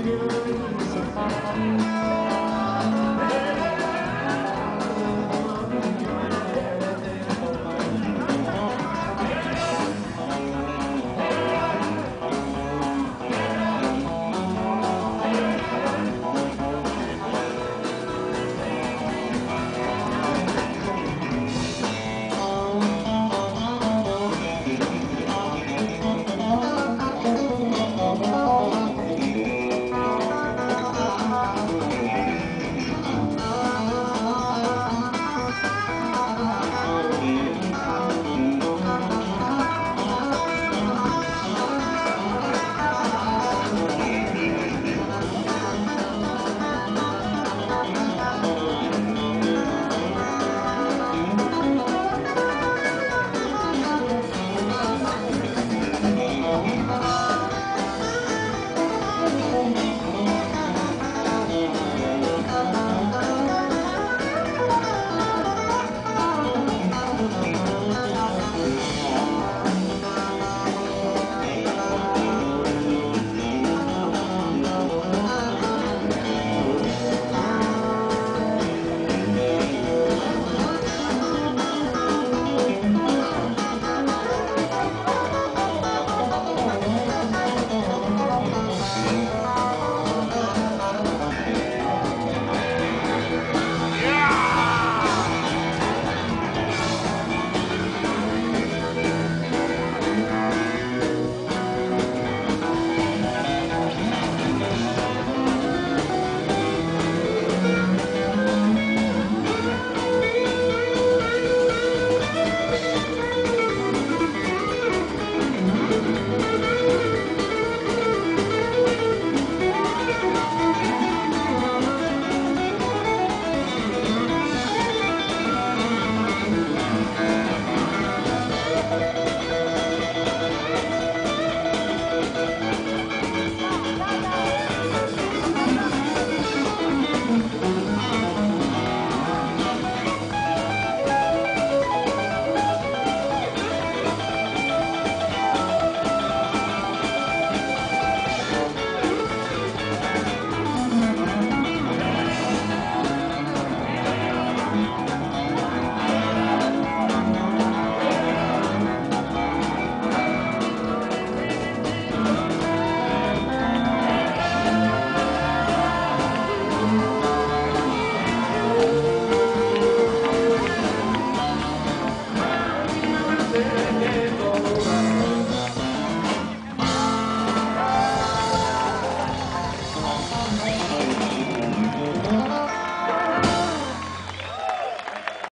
hallelujah.